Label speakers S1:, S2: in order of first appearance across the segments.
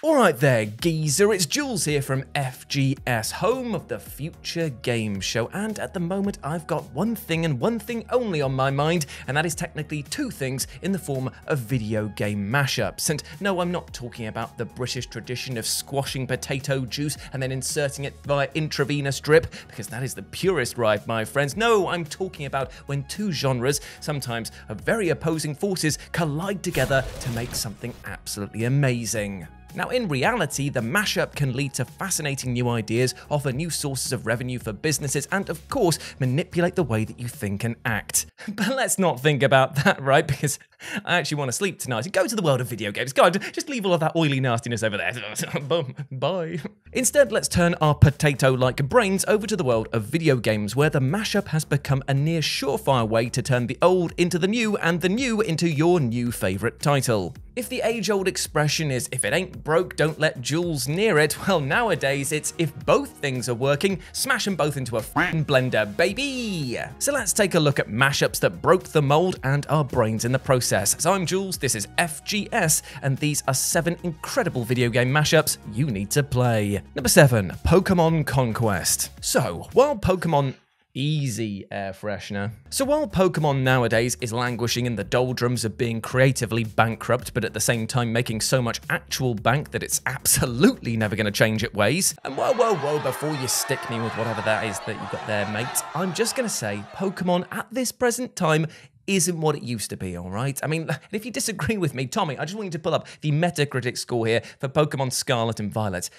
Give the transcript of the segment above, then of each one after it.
S1: Alright there, geezer, it's Jules here from FGS, home of the Future Games Show, and at the moment I've got one thing and one thing only on my mind, and that is technically two things in the form of video game mashups. And no, I'm not talking about the British tradition of squashing potato juice and then inserting it via intravenous drip, because that is the purest ride, my friends. No, I'm talking about when two genres, sometimes of very opposing forces, collide together to make something absolutely amazing. Now, in reality, the mashup can lead to fascinating new ideas, offer new sources of revenue for businesses, and of course, manipulate the way that you think and act. But let's not think about that, right? Because I actually want to sleep tonight and go to the world of video games. God, just leave all of that oily nastiness over there. Boom, bye. Instead, let's turn our potato like brains over to the world of video games, where the mashup has become a near surefire way to turn the old into the new and the new into your new favourite title. If the age old expression is if it ain't broke, don't let Jules near it, well, nowadays it's if both things are working, smash them both into a f***ing blender, baby! So let's take a look at mashups that broke the mold and our brains in the process. So I'm Jules, this is FGS, and these are seven incredible video game mashups you need to play. Number seven, Pokemon Conquest. So, while Pokemon easy air freshener. So while Pokemon nowadays is languishing in the doldrums of being creatively bankrupt, but at the same time making so much actual bank that it's absolutely never going to change its ways, and whoa, whoa, whoa, before you stick me with whatever that is that you've got there, mate, I'm just going to say Pokemon at this present time isn't what it used to be, all right? I mean, if you disagree with me, Tommy, I just want you to pull up the Metacritic score here for Pokemon Scarlet and Violet.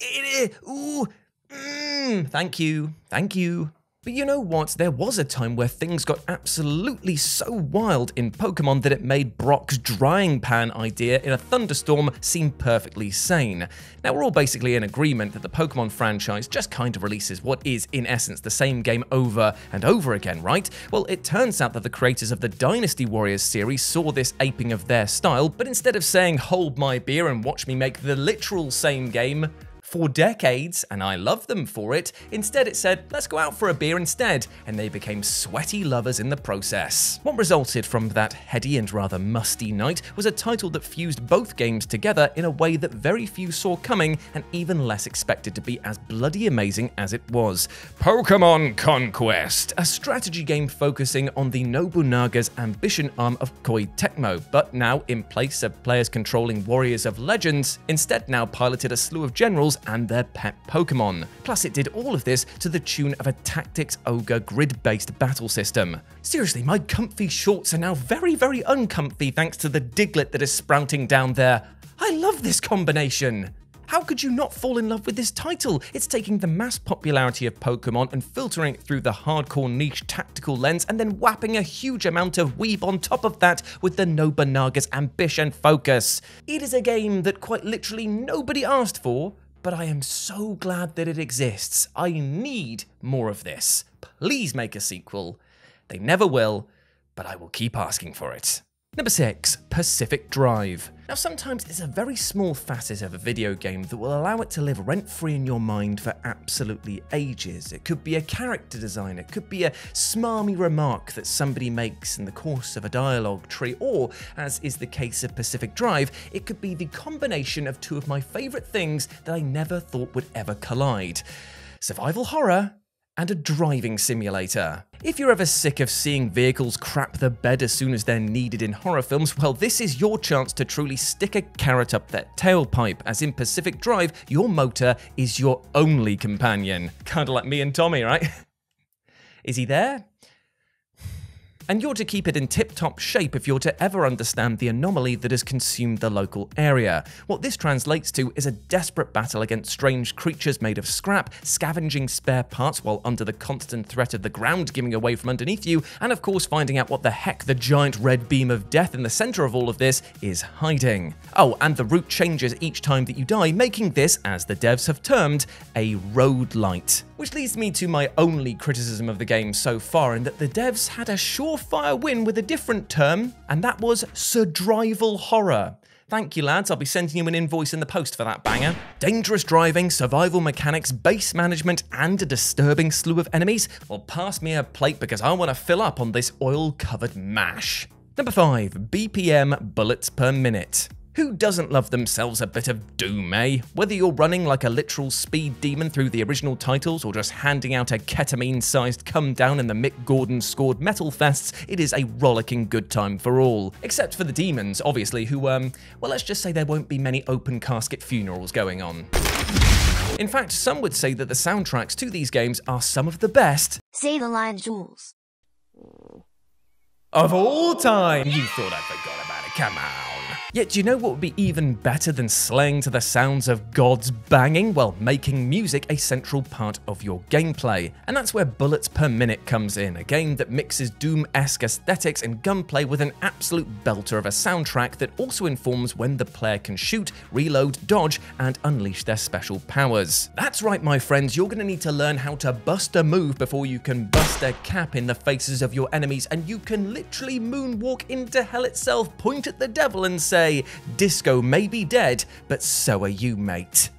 S1: It, ooh, mm, thank you, thank you. But you know what? There was a time where things got absolutely so wild in Pokemon that it made Brock's drying pan idea in a thunderstorm seem perfectly sane. Now, we're all basically in agreement that the Pokemon franchise just kind of releases what is, in essence, the same game over and over again, right? Well, it turns out that the creators of the Dynasty Warriors series saw this aping of their style, but instead of saying, hold my beer and watch me make the literal same game, for decades, and I love them for it. Instead, it said, let's go out for a beer instead, and they became sweaty lovers in the process. What resulted from that heady and rather musty night was a title that fused both games together in a way that very few saw coming and even less expected to be as bloody amazing as it was. Pokemon Conquest, a strategy game focusing on the Nobunaga's ambition arm of Koei Tecmo, but now in place of players controlling warriors of legends, instead now piloted a slew of generals and their pet Pokemon. Plus, it did all of this to the tune of a Tactics Ogre grid based battle system. Seriously, my comfy shorts are now very, very uncomfy thanks to the Diglett that is sprouting down there. I love this combination! How could you not fall in love with this title? It's taking the mass popularity of Pokemon and filtering it through the hardcore niche tactical lens and then whapping a huge amount of weave on top of that with the Nobunaga's ambition focus. It is a game that quite literally nobody asked for, but I am so glad that it exists. I need more of this. Please make a sequel. They never will, but I will keep asking for it. Number 6. Pacific Drive. Now, sometimes it's a very small facet of a video game that will allow it to live rent free in your mind for absolutely ages. It could be a character design, it could be a smarmy remark that somebody makes in the course of a dialogue tree, or, as is the case of Pacific Drive, it could be the combination of two of my favourite things that I never thought would ever collide survival horror and a driving simulator. If you're ever sick of seeing vehicles crap the bed as soon as they're needed in horror films, well, this is your chance to truly stick a carrot up that tailpipe, as in Pacific Drive, your motor is your only companion. Kinda like me and Tommy, right? is he there? And you're to keep it in tip top shape if you're to ever understand the anomaly that has consumed the local area. What this translates to is a desperate battle against strange creatures made of scrap, scavenging spare parts while under the constant threat of the ground giving away from underneath you, and of course finding out what the heck the giant red beam of death in the center of all of this is hiding. Oh, and the route changes each time that you die, making this, as the devs have termed, a road light. Which leads me to my only criticism of the game so far, in that the devs had a surefire win with a different term, and that was survival horror. Thank you, lads. I'll be sending you an invoice in the post for that banger. Dangerous driving, survival mechanics, base management, and a disturbing slew of enemies? Well, pass me a plate because I want to fill up on this oil covered mash. Number 5 BPM bullets per minute. Who doesn't love themselves a bit of Doom, eh? Whether you're running like a literal speed demon through the original titles or just handing out a ketamine sized come down in the Mick Gordon scored metal fests, it is a rollicking good time for all. Except for the demons, obviously, who, um, well, let's just say there won't be many open casket funerals going on. In fact, some would say that the soundtracks to these games are some of the best.
S2: Say the line, Jules.
S1: Of all time! You thought I forgot about it, come on. Yet, do you know what would be even better than slaying to the sounds of God's banging? Well, making music a central part of your gameplay. And that's where Bullets Per Minute comes in, a game that mixes Doom esque aesthetics and gunplay with an absolute belter of a soundtrack that also informs when the player can shoot, reload, dodge, and unleash their special powers. That's right, my friends, you're going to need to learn how to bust a move before you can bust a cap in the faces of your enemies, and you can literally moonwalk into hell itself, point at the devil, and say, say, disco may be dead, but so are you, mate.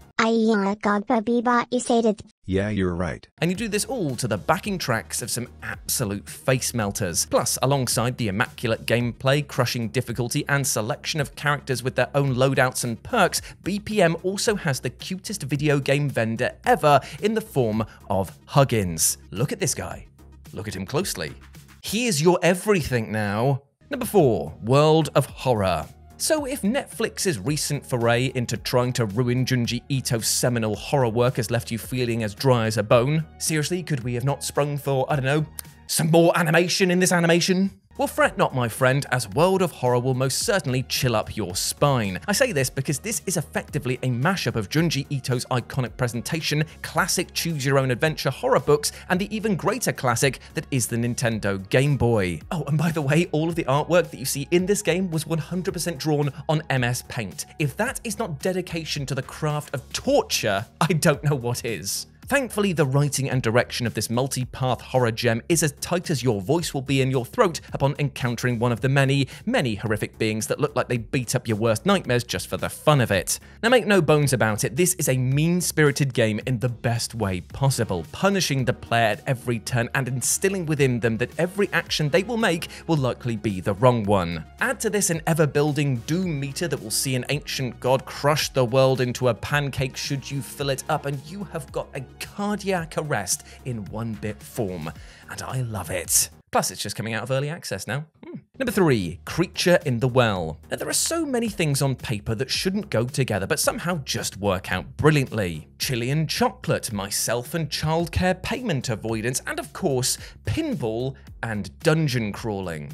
S3: Yeah, you're right.
S1: And you do this all to the backing tracks of some absolute face melters. Plus, alongside the immaculate gameplay, crushing difficulty, and selection of characters with their own loadouts and perks, BPM also has the cutest video game vendor ever in the form of Huggins. Look at this guy. Look at him closely. He is your everything now. Number 4, World of Horror. So, if Netflix's recent foray into trying to ruin Junji Ito's seminal horror work has left you feeling as dry as a bone, seriously, could we have not sprung for, I don't know, some more animation in this animation? Well, fret not, my friend, as World of Horror will most certainly chill up your spine. I say this because this is effectively a mashup of Junji Ito's iconic presentation, classic choose your own adventure horror books, and the even greater classic that is the Nintendo Game Boy. Oh, and by the way, all of the artwork that you see in this game was 100% drawn on MS Paint. If that is not dedication to the craft of torture, I don't know what is. Thankfully, the writing and direction of this multi-path horror gem is as tight as your voice will be in your throat upon encountering one of the many, many horrific beings that look like they beat up your worst nightmares just for the fun of it. Now make no bones about it, this is a mean-spirited game in the best way possible, punishing the player at every turn and instilling within them that every action they will make will likely be the wrong one. Add to this an ever-building doom meter that will see an ancient god crush the world into a pancake should you fill it up and you have got a cardiac arrest in one bit form, and I love it. Plus, it's just coming out of early access now. Hmm. Number three, Creature in the Well. Now, there are so many things on paper that shouldn't go together, but somehow just work out brilliantly. Chilean chocolate, myself and childcare payment avoidance, and of course, pinball and dungeon crawling.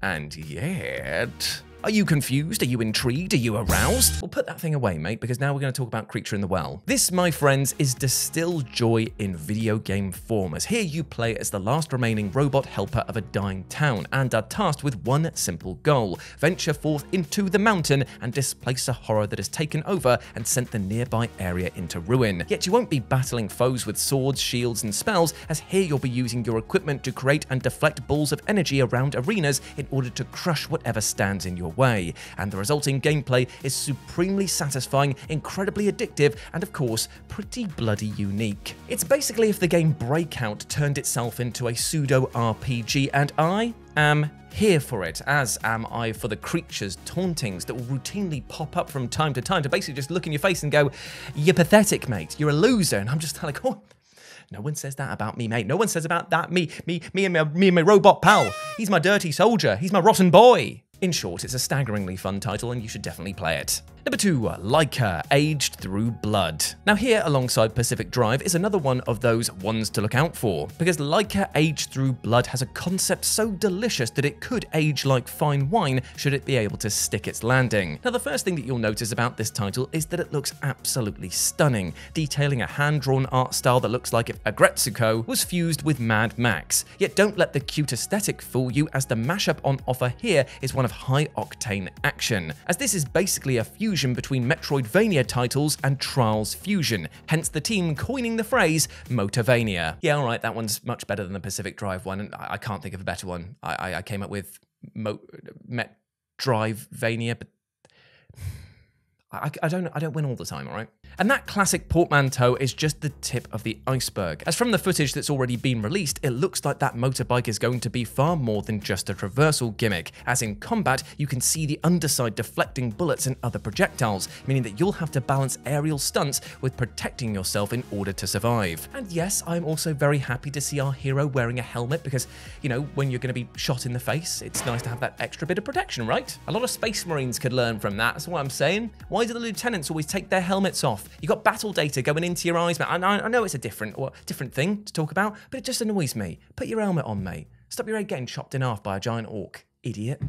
S1: And yet. Are you confused? Are you intrigued? Are you aroused? Well, put that thing away, mate, because now we're going to talk about Creature in the Well. This, my friends, is distilled joy in video game form, as here you play as the last remaining robot helper of a dying town and are tasked with one simple goal venture forth into the mountain and displace a horror that has taken over and sent the nearby area into ruin. Yet you won't be battling foes with swords, shields, and spells, as here you'll be using your equipment to create and deflect balls of energy around arenas in order to crush whatever stands in your way, and the resulting gameplay is supremely satisfying, incredibly addictive, and of course, pretty bloody unique. It's basically if the game Breakout turned itself into a pseudo RPG, and I am here for it, as am I for the creatures' tauntings that will routinely pop up from time to time to basically just look in your face and go, You're pathetic, mate. You're a loser. And I'm just like, Oh, no one says that about me, mate. No one says about that me, me, me and my, me and my robot pal. He's my dirty soldier. He's my rotten boy. In short, it's a staggeringly fun title and you should definitely play it. Number 2, Laika, Aged Through Blood. Now here, alongside Pacific Drive, is another one of those ones to look out for, because Laika Aged Through Blood has a concept so delicious that it could age like fine wine should it be able to stick its landing. Now the first thing that you'll notice about this title is that it looks absolutely stunning, detailing a hand-drawn art style that looks like if Aggretsuko was fused with Mad Max. Yet don't let the cute aesthetic fool you, as the mashup on offer here is one of high-octane action, as this is basically a fusion fusion between Metroidvania titles and Trials Fusion, hence the team coining the phrase Motorvania. Yeah, alright, that one's much better than the Pacific Drive one, and I, I can't think of a better one. I, I, I came up with Mo- Met Drive Vania, but I, I, don't I don't win all the time, all right? And that classic portmanteau is just the tip of the iceberg. As from the footage that's already been released, it looks like that motorbike is going to be far more than just a traversal gimmick. As in combat, you can see the underside deflecting bullets and other projectiles, meaning that you'll have to balance aerial stunts with protecting yourself in order to survive. And yes, I'm also very happy to see our hero wearing a helmet because, you know, when you're going to be shot in the face, it's nice to have that extra bit of protection, right? A lot of space marines could learn from that, that's what I'm saying. Why do the lieutenants always take their helmets off? You got battle data going into your eyes, man. I, I know it's a different different thing to talk about, but it just annoys me. Put your helmet on, mate. Stop your head getting chopped in half by a giant orc, idiot.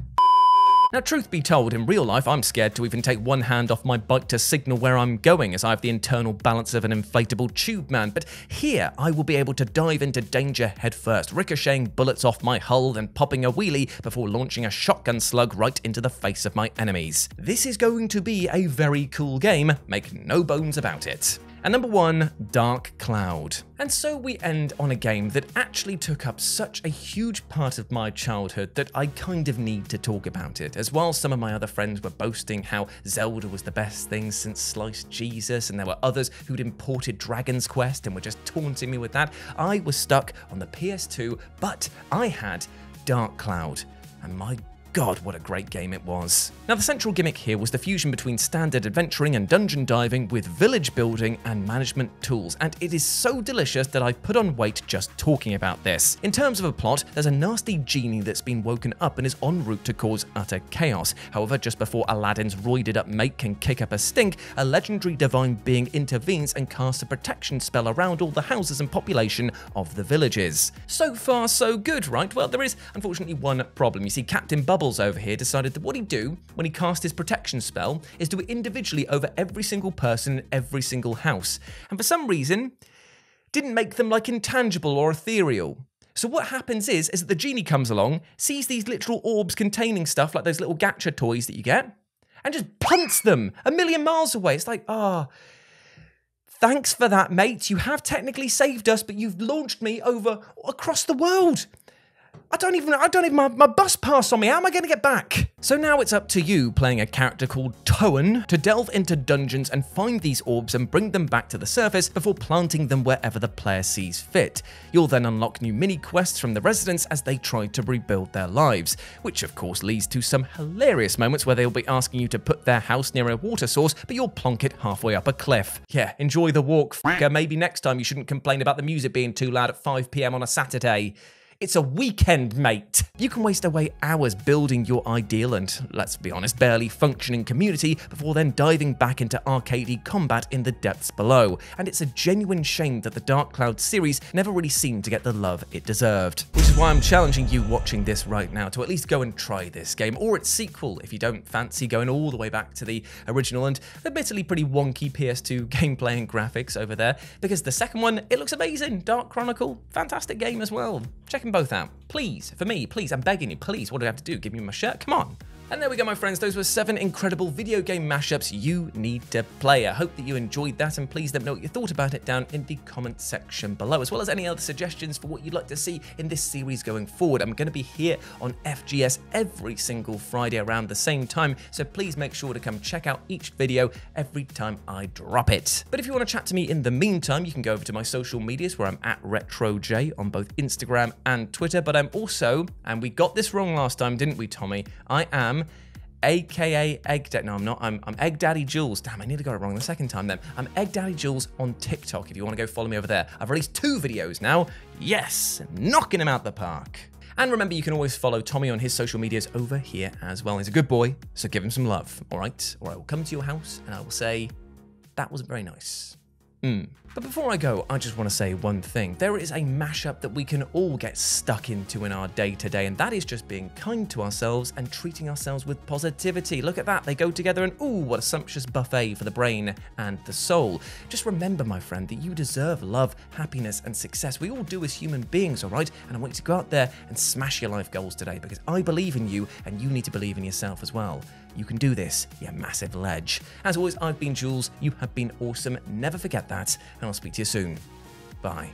S1: Now, truth be told, in real life, I'm scared to even take one hand off my bike to signal where I'm going, as I have the internal balance of an inflatable tube man. But here, I will be able to dive into danger headfirst, ricocheting bullets off my hull and popping a wheelie before launching a shotgun slug right into the face of my enemies. This is going to be a very cool game, make no bones about it. And number one, Dark Cloud. And so we end on a game that actually took up such a huge part of my childhood that I kind of need to talk about it. As while some of my other friends were boasting how Zelda was the best thing since Sliced Jesus, and there were others who'd imported Dragon's Quest and were just taunting me with that, I was stuck on the PS2, but I had Dark Cloud. And my God, what a great game it was. Now, the central gimmick here was the fusion between standard adventuring and dungeon diving with village building and management tools, and it is so delicious that I've put on weight just talking about this. In terms of a plot, there's a nasty genie that's been woken up and is en route to cause utter chaos. However, just before Aladdin's roided up mate can kick up a stink, a legendary divine being intervenes and casts a protection spell around all the houses and population of the villages. So far, so good, right? Well, there is unfortunately one problem. You see, Captain Bubble over here decided that what he'd do when he cast his protection spell is do it individually over every single person in every single house. And for some reason, didn't make them like intangible or ethereal. So what happens is, is that the genie comes along, sees these literal orbs containing stuff like those little gacha toys that you get, and just punts them a million miles away. It's like, ah, oh, thanks for that, mate. You have technically saved us, but you've launched me over across the world. I don't even, I don't even, my, my bus pass on me. How am I going to get back? So now it's up to you, playing a character called Toan, to delve into dungeons and find these orbs and bring them back to the surface before planting them wherever the player sees fit. You'll then unlock new mini quests from the residents as they try to rebuild their lives, which of course leads to some hilarious moments where they'll be asking you to put their house near a water source, but you'll plonk it halfway up a cliff. Yeah, enjoy the walk, fucker. Maybe next time you shouldn't complain about the music being too loud at 5pm on a Saturday. It's a weekend, mate. You can waste away hours building your ideal and, let's be honest, barely functioning community before then diving back into arcadey combat in the depths below. And it's a genuine shame that the Dark Cloud series never really seemed to get the love it deserved. Which is why I'm challenging you watching this right now to at least go and try this game, or its sequel if you don't fancy going all the way back to the original and admittedly pretty wonky PS2 gameplay and graphics over there, because the second one, it looks amazing. Dark Chronicle, fantastic game as well. Check them both out. Please, for me, please, I'm begging you, please, what do I have to do? Give me my shirt? Come on. And there we go, my friends. Those were seven incredible video game mashups you need to play. I hope that you enjoyed that, and please let me know what you thought about it down in the comment section below, as well as any other suggestions for what you'd like to see in this series going forward. I'm going to be here on FGS every single Friday around the same time, so please make sure to come check out each video every time I drop it. But if you want to chat to me in the meantime, you can go over to my social medias where I'm at RetroJ on both Instagram and Twitter, but I'm also, and we got this wrong last time, didn't we, Tommy? I am aka Egg Daddy. No, I'm not. I'm, I'm Egg Daddy Jules. Damn, I nearly got it wrong the second time then. I'm Egg Daddy Jules on TikTok if you want to go follow me over there. I've released two videos now. Yes, knocking them out the park. And remember, you can always follow Tommy on his social medias over here as well. He's a good boy, so give him some love, all right? Or I will come to your house and I will say, that wasn't very nice. Hmm. But before I go, I just want to say one thing. There is a mashup that we can all get stuck into in our day to day, and that is just being kind to ourselves and treating ourselves with positivity. Look at that, they go together, and ooh, what a sumptuous buffet for the brain and the soul. Just remember, my friend, that you deserve love, happiness, and success. We all do as human beings, all right? And I want you to go out there and smash your life goals today because I believe in you, and you need to believe in yourself as well. You can do this, you massive ledge. As always, I've been Jules. You have been awesome. Never forget that. And I'll speak to you soon. Bye.